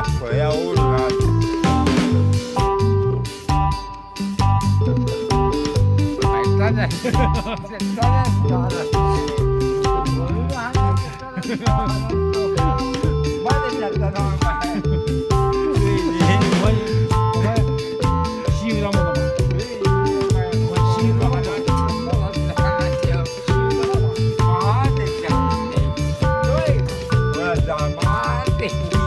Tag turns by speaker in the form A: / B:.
A: acqua e a olio Strada, strada, strada. Boludo, strada, strada. Madre mía, strada. Thank you.